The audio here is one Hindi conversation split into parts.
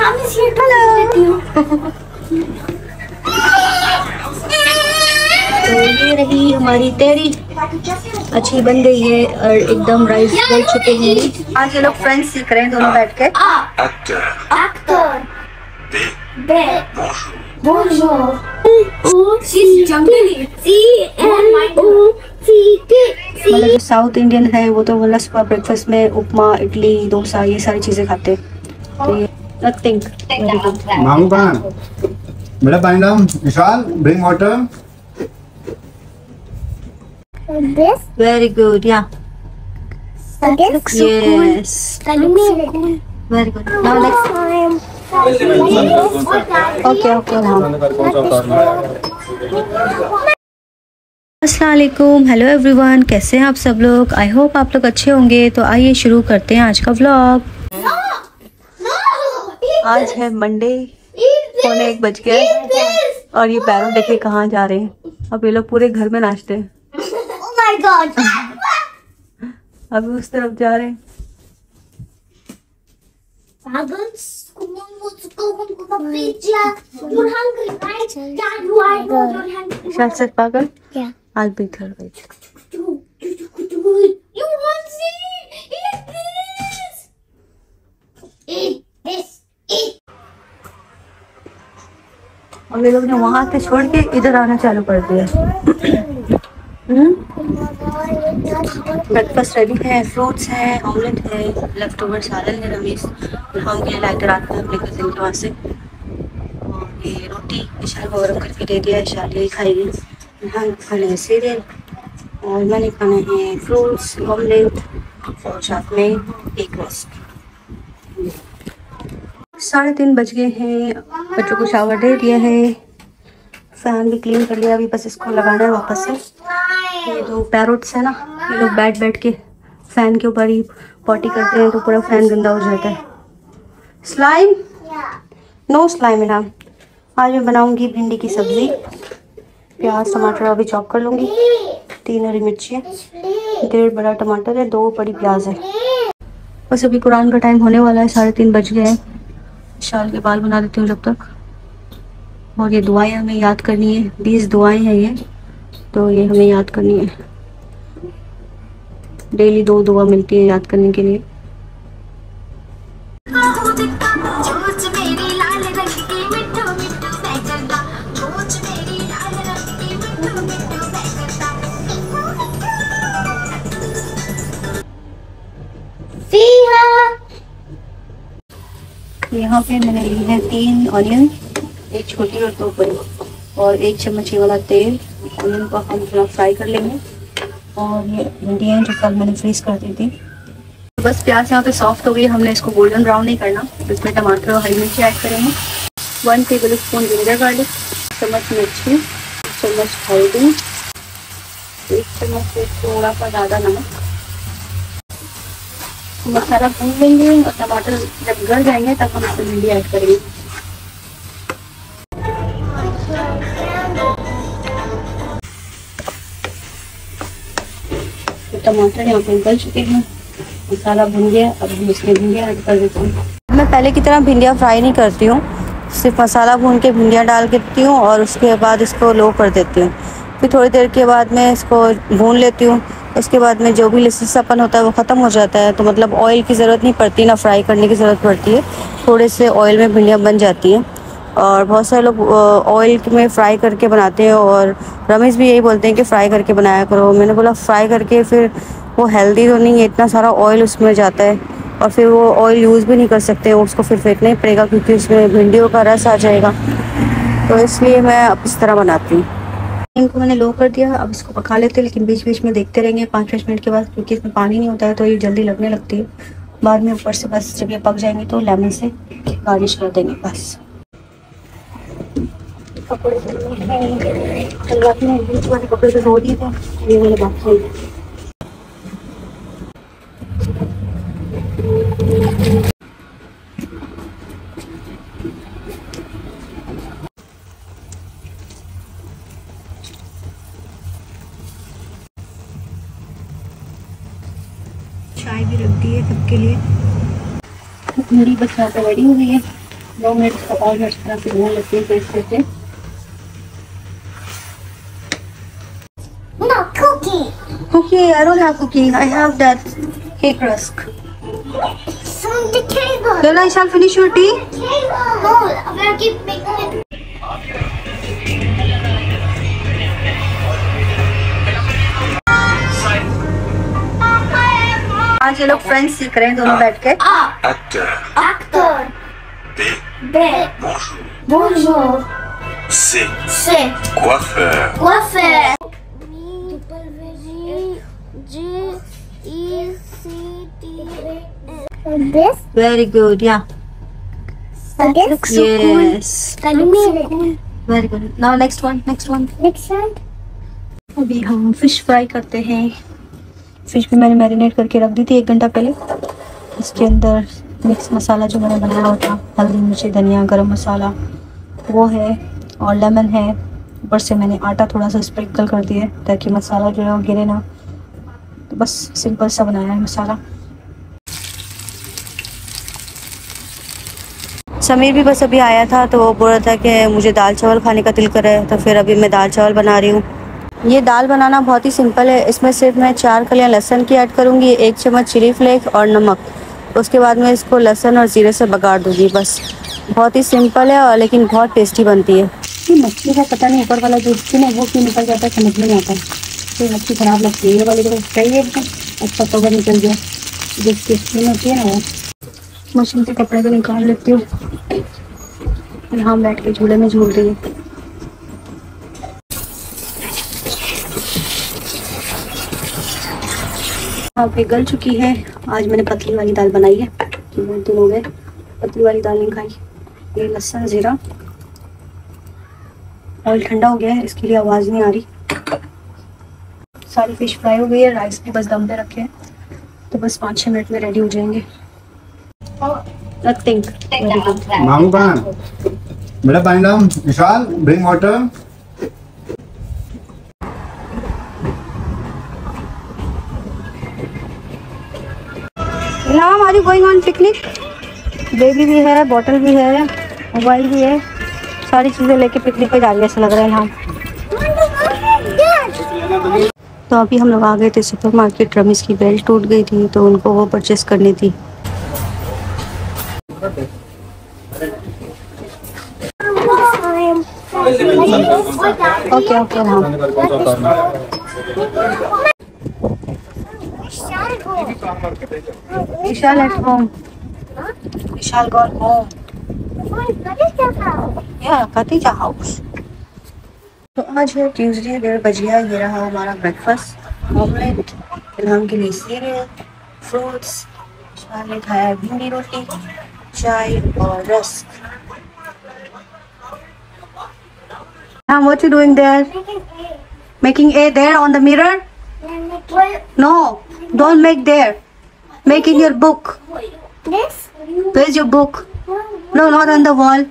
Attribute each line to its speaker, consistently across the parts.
Speaker 1: यहाँ मैं सीट पर लेती हूँ।
Speaker 2: तो ये रही हमारी तैयारी। अच्छी बन गई है और एकदम राइस गल चुके हैं। आज ये लोग फ्रेंड्स सीख रहे हैं दोनों बैठ के। मतलब साउथ इंडियन है वो तो मतलब सुबह ब्रेकफास्ट में उपमा इडली डोसा ये सारी चीज़ें खाते हैं। तो ये गुड
Speaker 3: मामू कहाँ है? बेटा पानी डाल Vishal bring water
Speaker 1: This?
Speaker 2: Very good yeah
Speaker 1: that looks so cool. That looks so cool.
Speaker 2: Very good now next okay okay अस्सलाम वालेकुम हेलो एवरीवन कैसे हैं आप सब लोग? आई होप आप लोग अच्छे होंगे. तो आइए शुरू करते हैं आज का व्लॉग आज है मंडे पौने एक बज गया और ये पैरों देखे कहाँ जा रहे हैं। अब ये लोग पूरे घर में नाचते हैं।
Speaker 1: Oh.
Speaker 2: अभी उस तरफ़ जा रहे हैं।
Speaker 1: Wagons, come on, let's go home to the pizza. You're hungry, right? Dad, you I know you're hungry.
Speaker 2: शायद सच पागल
Speaker 1: Yeah.
Speaker 2: I'll be there wait
Speaker 1: You want see? Eat this. Eat this. Eat.
Speaker 2: और ये लोग ने वहाँ से छोड़ के इधर आना चालू कर दिया। ब्रेकफास्ट रेडी है फ्रूट्स है ऑमलेट है लेफ़्ट ओवर सालन है रमेश। हम लाए थे रात में अपने कजिन के वहाँ से। और ये रोटी, इशाल को गरम करके दे दिया, इशाल यही खाएगी यहाँ खाना है सीरियल और मैंने खाना है फ्रूट्स ऑमलेट और साथ में एक रोस्ट साढ़े तीन बज गए हैं। बच्चों को शावर दे दिया है। फ़ैन भी क्लीन कर लिया, अभी बस इसको लगाना है वापस से। ये दो पैरोट्स है ना, ये लोग बैठ बैठ के फ़ैन के ऊपर ही पॉटी करते हैं तो पूरा फ़ैन गंदा हो जाता है। स्लाइम नो स्लाइम मैडम आज मैं बनाऊँगी भिंडी की सब्ज़ी। प्याज, टमाटर अभी चॉप कर लूँगी। तीन हरी मिर्ची है, डेढ़ बड़ा टमाटर है, दो बड़ी प्याज है। बस अभी कुरान का टाइम होने वाला है, साढ़े तीन बज गए हैं। शाल के बाल बना देती हूँ जब तक। और ये दुआएँ हमें याद करनी है, बीस दुआएँ हैं ये तो ये हमें याद करनी है। डेली दो दुआ मिलती है याद करने के लिए। यहाँ पे मैंने ली है तीन ऑनियन, एक छोटी और दो बड़ी। और एक चम्मच ये वाला तेल, ऑनियन को हम थोड़ा फ्राई कर लेंगे। और ये भिंडियाँ जो कल मैंने फ्रीज कर दी थी। बस प्याज यहाँ पे सॉफ्ट हो गई, हमने इसको गोल्डन ब्राउन नहीं करना। इसमें टमाटर और हरी मिर्ची ऐड करेंगे। One tablespoon ginger garlic चम्मच मिर्ची चम्मच हल्दी, एक चम्मच थोड़ा सा ज़्यादा नमक। मसाला भून लेंगे और टमाटर जब गल जाएँगे तब हम इसमें भिंडी ऐड करेंगे। तो टमाटर यहाँ पे गल चुके हैं। मसाला भून गया, अब हम इसमें भिंडियाँ ऐड कर देते हैं। मैं पहले की तरह भिंडियाँ फ्राई नहीं करती हूँ। सिर्फ़ मसाला भून के भिंडियाँ डाल देती हूँ और उसके बाद इसको लो कर देती हूँ। फिर थोड़ी देर के बाद मैं इसको भून लेती हूँ। उसके बाद में जो भी लसीसापन होता है वो ख़त्म हो जाता है। तो मतलब ऑयल की ज़रूरत नहीं पड़ती, ना फ्राई करने की ज़रूरत पड़ती है। थोड़े से ऑयल में भिंडियाँ बन जाती हैं। और बहुत सारे लोग ऑयल में फ्राई करके बनाते हैं और रमेश भी यही बोलते हैं कि फ्राई करके बनाया करो। मैंने बोला फ्राई करके फिर वो हेल्दी तो नहीं है, इतना सारा ऑयल उसमें जाता है। और फिर वो ऑयल यूज़ भी नहीं कर सकते उसको फिर फेंकना ही पड़ेगा क्योंकि उसमें भिंडियों का रस आ जाएगा। तो इसलिए मैं इस तरह बनाती हूँ। इनको मैंने लो कर दिया। अब इसको पका लेते हैं, लेकिन बीच बीच में देखते रहेंगे। पाँच पाँच मिनट के बाद, क्योंकि इसमें पानी नहीं होता है तो ये जल्दी लगने लगती है। बाद में ऊपर से बस जब ये पक जाएँगे तो लेमन से गार्निश कर देंगे, बस। कपड़े कपड़े तो धो दिए थे, ये वाले बाकी हैं। है सबके लिए भिंडी बस यहाँ पे रेडी हो गई है दो मिनट पकाओ मैं अच्छी तरह से भून लेती हूँ पेस्ट करके Okay, I don't have cooking. I have that cake rusk.
Speaker 1: It's on the table.
Speaker 2: Lola, I shall finish your tea.
Speaker 1: Table. No, I'm gonna keep making
Speaker 2: आज ये लोग फ्रेंच सीख रहे हैं दोनों बैठ के
Speaker 1: very good
Speaker 2: yeah very good now next one one
Speaker 1: next one
Speaker 2: अभी हम फ़िश फ्राई करते हैं। फ़िश भी मैंने मैरिनेट करके रख दी थी एक घंटा पहले। इसके अंदर मिक्स मसाला जो मैंने बनाया था, हल्दी, मिर्ची, धनिया, गरम मसाला, वो है और लेमन है। ऊपर से मैंने आटा थोड़ा सा स्प्रिंकल कर दिया ताकि मसाला जो है वो गिरे ना। तो बस सिंपल सा बनाया है मसाला। समीर भी बस अभी आया था तो वो बोल रहा था कि मुझे दाल चावल खाने का दिल कर रहा है तो फिर अभी मैं दाल चावल बना रही हूँ। ये दाल बनाना बहुत ही सिंपल है। इसमें सिर्फ़ मैं चार कलियाँ लहसन की ऐड करूँगी, एक चम्मच चिली फ्लेक और नमक। उसके बाद मैं इसको लहसन और ज़ीरे से बगाड़ दूँगी, बस। बहुत ही सिंपल है और लेकिन बहुत टेस्टी बनती है। मछली का पता नहीं ऊपर वाला जो स्किन है वो क्यों निकल जाता है, समझ नहीं आता। तो मछली खराब लगती है वाली तो सही है अच्छा कवर निकल गया। जिसकी स्किन होती है ना वो। मशीन से कपड़े को निकाल लेती हूँ। यहाँ बैठ के झूले में झूल रही है। हाँ पिघल चुकी है। आज मैंने पतली वाली दाल बनाई है। बहुत दिन हो गए। पतली वाली दाल नहीं खाई। ये लहसुन जीरा। ऑयल ठंडा हो गया है। इसके लिए आवाज़ नहीं आ रही। सारी फ़िश फ्राई हो गई है। राइस भी बस दम पे रखे हैं। तो बस पाँच छः मिनट में रेडी हो जाएँगे।
Speaker 3: मामू कहाँ? बेटा पानी लाओ
Speaker 2: Vishal bring water Going on picnic? Baby भी है बॉटल भी है मोबाइल भी है। सारी चीज़ें लेके पिकनिक पे जा रही है ऐसा लग रहा है इल्हाम तो अभी हम लोग आ गए थे सुपर मार्केट रमीज की बेल्ट टूट गई थी तो उनको वो परचेस करनी थी। ओके ओके हाँ। Vishal at home Vishal gone home या हाउस तो आज है ट्यूसडे डेढ़ बजिया ये रहा हमारा ब्रेकफास्ट ऑमलेट इल्हाम के लिए सीरियल फ्रूट्स शाह ने खाया भिंडी रोटी चाय और rusk Ilham, what you doing there? Making A there on the mirror? No, don't make there. Make in your book.
Speaker 1: This?
Speaker 2: Where's your book? No, not on the wall.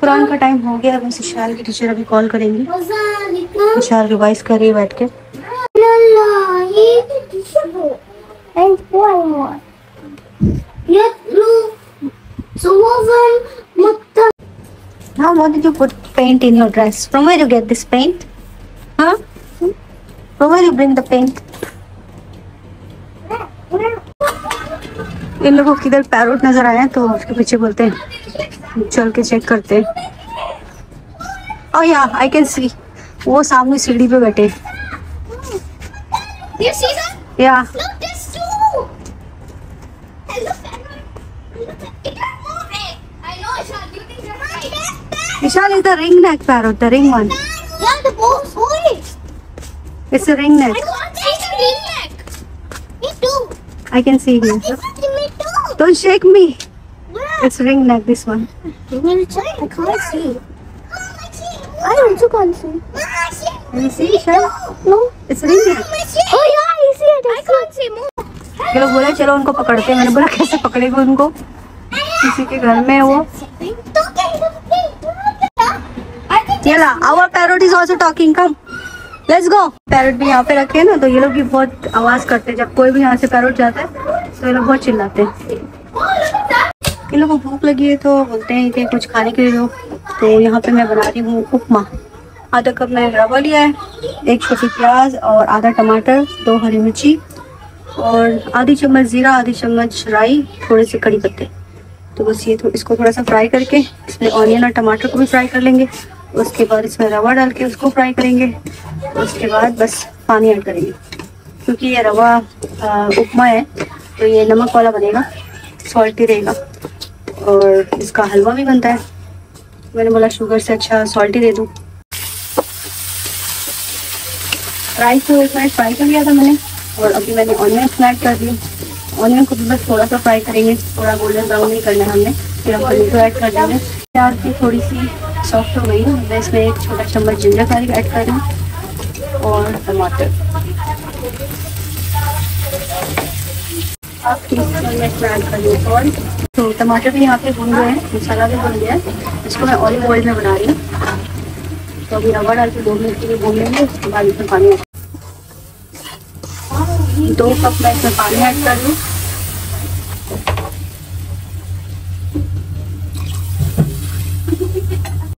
Speaker 2: Quran का टाइम हो गया बस विशाल की टीचर अभी कॉल करेंगी विशाल रिवाइज कर रही है बैठ के
Speaker 1: And one more. Yet blue. So woven mutta.
Speaker 2: Now what did you put paint in your dress? From where you get this paint? Huh? Where you bring the paint? इन लोगों को किधर पैरोट नज़र हैं तो उसके पीछे बोलते हैं चल के चेक करते हैं ओ या आई कैन सी वो सामने सीढ़ी पे बैठे
Speaker 1: You see that?
Speaker 2: या
Speaker 1: Look, there's two. And look, look, it's moving. I know it's not. You think you're right?
Speaker 2: Vishal is the ring neck parrot the ring one
Speaker 1: Yeah, the ball's moving.
Speaker 2: It's a ring
Speaker 1: I see the ring neck. Me too.
Speaker 2: Can see here
Speaker 1: It's me too.
Speaker 2: Don't shake me
Speaker 1: Where?
Speaker 2: Ring neck this one
Speaker 1: I'm gonna check. I can't see. I also can't see.
Speaker 2: You see, Vishal?
Speaker 1: No.
Speaker 2: It's ring neck.
Speaker 1: Oh yeah, I see it. I can't see more.
Speaker 2: ये लोग बोले चलो उनको पकड़ते हैं मैंने बोला कैसे पकड़ेगा उनको किसी के घर में है वो चला our parrot is also talking come let's go parrot भी यहाँ पे रखे हैं ना तो ये लोग भी बहुत आवाज़ करते हैं। जब कोई भी यहाँ से पैरोट जाता है तो ये लोग बहुत चिल्लाते हैं। अंकलों को भूख लगी है तो बोलते हैं कि कुछ खाने के लिए दो। तो यहाँ पे मैं बना रही हूँ उपमा। आधा कप मैंने रवा लिया है, एक छोटी प्याज और आधा टमाटर, दो हरी मिर्ची और आधी चम्मच ज़ीरा, आधी चम्मच राई, थोड़े से कड़ी पत्ते। तो बस ये तो इसको थोड़ा सा फ्राई करके, इसमें ऑनियन और टमाटर को भी फ्राई कर लेंगे। उसके बाद इसमें रवा डाल के उसको फ्राई करेंगे। उसके बाद बस पानी ऐड करेंगे। क्योंकि ये रवा उपमा है तो ये नमक वाला बनेगा सॉल्टी रहेगा। और इसका हलवा भी बनता है। मैंने बोला शुगर से अच्छा सॉल्टी दे दूँ। राइस को एक मिनट फ्राई कर लिया था मैंने, और अभी मैंने ऑनियन ऐड कर दी। ऑनियन को भी बस थोड़ा सा फ्राई करेंगे, थोड़ा गोल्डन ब्राउन नहीं करना है हमने। फिर हम टमेटो ऐड कर देंगे। प्याज की थोड़ी सी सॉफ्ट हो गई है मैं इसमें एक छोटा चम्मच जिंजर गार्लिक ऐड कर दूँ और टमाटर। आप टीस्पून में इसमें तो टमाटर भी यहाँ पे भून गए हैं, मसाला भी भून गया है। इसको मैं ऑलिव ऑयल में बना रही हूँ। तो अभी रवा डाल के दो मिनट के लिए भून लेंगे, उसके बाद इसमें पानी दो कप मैं इसमें पानी ऐड कर दूँ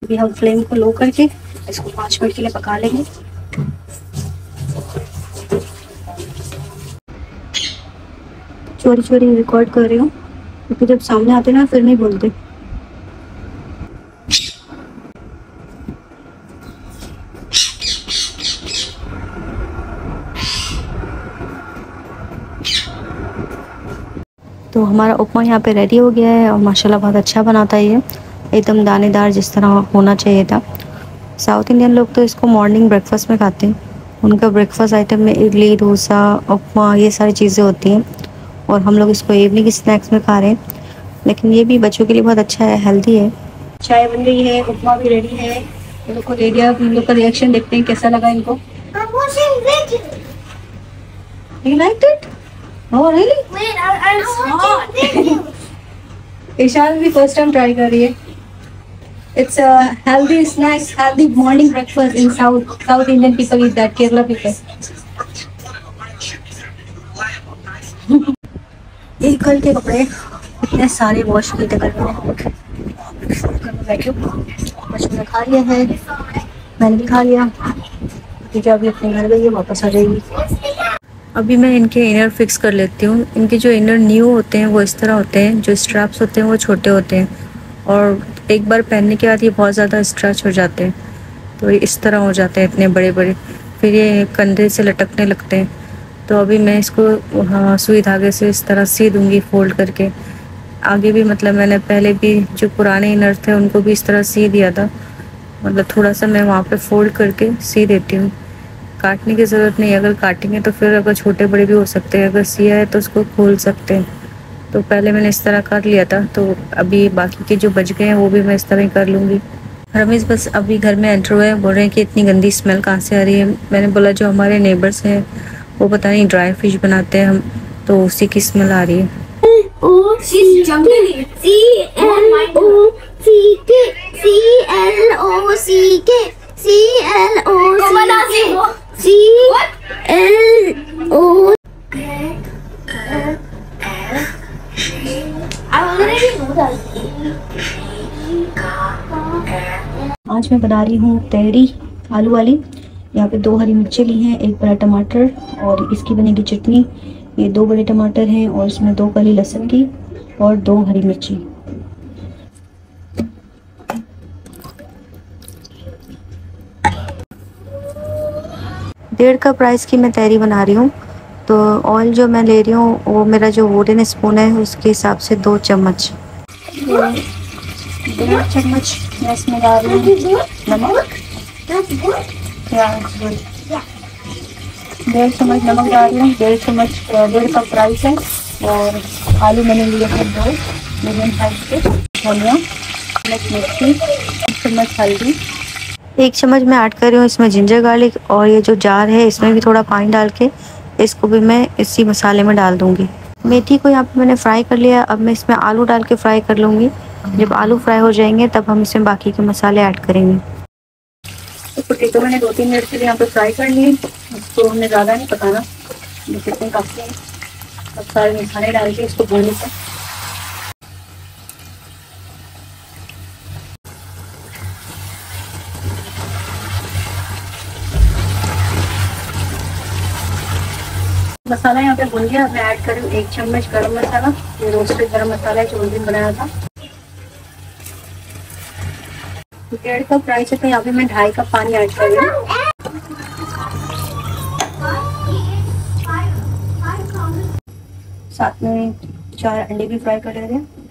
Speaker 2: अभी हम फ्लेम को लो करके इसको पाँच मिनट के लिए पका लेंगे। चोरी चोरी रिकॉर्ड कर रही हूँ। क्योंकि जब सामने आते ना, फिर नहीं बोलते। तो हमारा उपमा यहाँ पे रेडी हो गया है और माशाल्लाह बहुत अच्छा बनाता है ये। एकदम दानेदार जिस तरह होना चाहिए था साउथ इंडियन लोग तो इसको मॉर्निंग ब्रेकफास्ट में खाते हैं उनका ब्रेकफास्ट आइटम में इडली डोसा उपमा ये सारी चीज़ें होती हैं और हम लोग इसको इवनिंग स्नैक्स में खा रहे हैं लेकिन ये भी बच्चों के लिए बहुत अच्छा है हेल्दी है चाय बन गई है उपमा भी रेडी है ये लोग को दे दिया इन लोग का रिएक्शन देखते हैं कैसा लगा इनको. You liked it? Oh really?
Speaker 1: I, I'm.
Speaker 2: Ishan भी फ़र्स्ट टाइम ट्राई कर रही है it's healthy snacks healthy morning breakfast in South South Indian people is that Kerala people एक कल के कपड़े इतने सारे वॉश किए थे कल मैंने बैठी बच्चों ने खा लिया है मैंने भी खा लिया। ठीक अभी अपने घर गई है वापस आ जाएगी। अभी मैं इनके इनर फिक्स कर लेती हूँ। इनके जो इनर न्यू होते हैं वो इस तरह होते हैं। जो स्ट्रैप्स होते हैं वो छोटे होते हैं। और एक बार पहनने के बाद ये बहुत ज़्यादा स्ट्रेच हो जाते हैं। तो ये इस तरह हो जाते हैं इतने बड़े बड़े फिर ये कंधे से लटकने लगते हैं। तो अभी मैं इसको हाँ सुई धागे से इस तरह सी दूँगी फोल्ड करके। आगे भी मतलब मैंने पहले भी जो पुराने इनर थे, उनको भी इस तरह सी दिया था। मतलब थोड़ा सा मैं वहाँ पे फोल्ड करके सी देती हूँ। काटने की ज़रूरत नहीं अगर काटेंगे तो फिर अगर छोटे बड़े भी हो सकते हैं। अगर सिया है तो उसको खोल सकते हैं। तो पहले मैंने इस तरह कर लिया था तो अभी बाकी के जो बच गए हैं वो भी मैं इस तरह ही कर लूँगी रमेश बस अभी घर में एंटर हुए हैं बोल रहे हैं कि इतनी गंदी स्मेल कहाँ से आ रही है मैंने बोला जो हमारे नेबर्स हैं वो पता नहीं ड्राई फ़िश बनाते हैं हम तो उसी की स्मेल आ रही है.
Speaker 1: C L O
Speaker 2: आज मैं बना रही हूँ तहरी आलू वाली। यहाँ पे दो हरी मिर्ची ली हैं, एक बड़ा टमाटर और इसकी बनेगी चटनी। ये दो बड़े टमाटर हैं और इसमें दो कली लहसुन की और दो हरी मिर्ची। डेढ़ कप राइस की मैं तहरी बना रही हूँ। तो ऑयल जो मैं ले रही हूँ वो मेरा जो वुडन स्पून है उसके हिसाब से दो चम्मच। डेढ़ चम्मच मैं इसमें डाल रही हूँ। नमक. डेढ़ चम्मच नमक डाल रही हूँ। डेढ़ चम्मच डेढ़ कप राइस है और आलू मैंने लिए थे दो मीडियम साइज़ के। धनिया चम्मच मिर्ची एक चम्मच हल्दी। एक चम्मच मैं ऐड कर रही हूँ इसमें जिंजर गार्लिक और ये जो जार है इसमें भी थोड़ा पानी डाल के। इसको भी मैं इसी मसाले में डाल दूँगी। मेथी को यहाँ पे मैंने फ्राई कर लिया। अब मैं इसमें आलू डाल के फ्राई कर लूँगी। जब आलू फ्राई हो जाएँगे, तब हम इसमें बाकी के मसाले ऐड करेंगे। तो पोटेटो मैंने दो तीन मिनट के लिए यहाँ पे फ्राई कर लिए। इसको हमने ज़्यादा नहीं पकाना। कितने काफ़ी सारे मसाले डाल के इसको मसाला यहाँ पे भून गया मैं ऐड करूँ एक चम्मच गरम मसाला। ये रोस्टेड गरम मसाला है, जो उस दिन बनाया था। डेढ़ कप राइस है तो यहाँ पे मैं ढाई कप पानी ऐड कर रही साथ में चार अंडे भी फ्राई कर ले रहे हैं।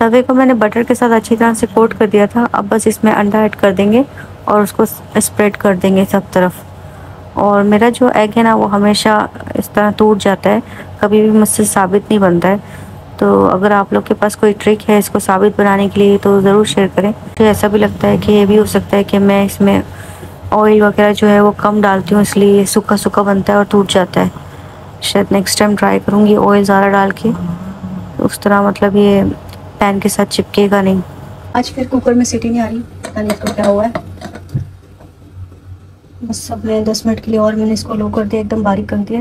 Speaker 2: तवे को मैंने बटर के साथ अच्छी तरह से कोट कर दिया था। अब बस इसमें अंडा ऐड कर देंगे और उसको स्प्रेड कर देंगे सब तरफ़। और मेरा जो एग है ना, वो हमेशा इस तरह टूट जाता है। कभी भी मुझसे साबित नहीं बनता है। तो अगर आप लोग के पास कोई ट्रिक है इसको साबित बनाने के लिए तो ज़रूर शेयर करें। तो ऐसा भी लगता है कि ये भी हो सकता है कि मैं इसमें ऑयल वगैरह जो है, वो कम डालती हूँ, इसलिए सूखा सूखा बनता है और टूट जाता है। शायद नेक्स्ट टाइम ट्राई करूँगी ऑयल ज़्यादा डाल के। उस तरह मतलब ये पैन के साथ चिपकेगा नहीं। आज फिर कुकर में सीटी नहीं आ रही। पता नहीं इसको क्या हुआ है। बस सब मैं दस मिनट के लिए और मैंने इसको लो कर दिया एकदम बारीक कर दिया।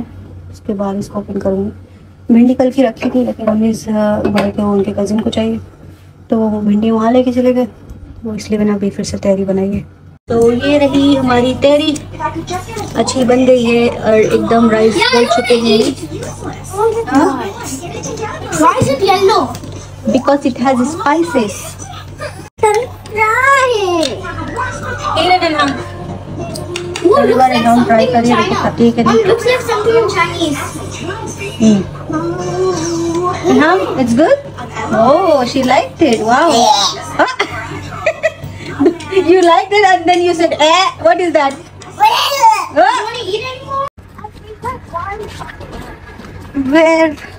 Speaker 2: उसके बाद इसको ओपन करूँगी। भिंडी कल की रखी थी लेकिन हमने इस बड़े के उनके कज़िन को चाहिए। तो वो भिंडी वहाँ लेके चले गए। वो इसलिए मैंने अभी फिर से तैयारी बनाई है। तो ये रही हमारी तैयारी अच्छी बन गई है और एकदम राइस बन चुके हैं।
Speaker 1: because it
Speaker 2: has spices. Everybody don't try
Speaker 1: curry
Speaker 2: It
Speaker 1: looks like something in Chinese.
Speaker 2: Hmm. Uh -huh. It's good? Oh, she liked it. Wow. Huh? you liked it and then you said, eh, what is that?
Speaker 1: Huh?
Speaker 2: Where?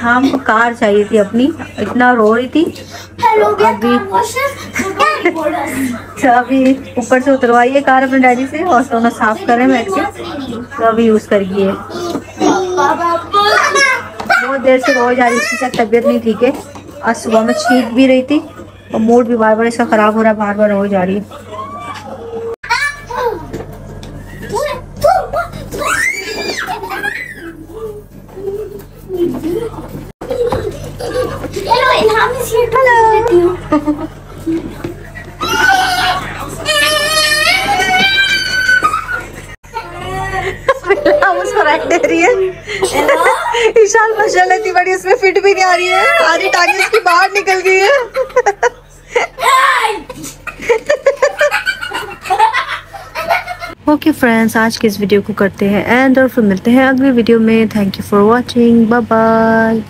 Speaker 2: हमको कार चाहिए थी अपनी। इतना रो रही थी।
Speaker 1: Hello,
Speaker 2: अभी तो अभी ऊपर से उतरवाइए कार अपने डैडी से और दोनों साफ़ करें बैठ के। तो अभी यूज़ करिए। बहुत देर से रो जा रही थी शायद तबीयत नहीं ठीक है। आज सुबह में छींक भी रही थी और मूड भी बार बार इसका खराब हो रहा है बार बार रो जा रही है। फ्रेंड्स आज के इस वीडियो को करते हैं एंड और फिर मिलते हैं अगली वीडियो में। Thank you for watching bye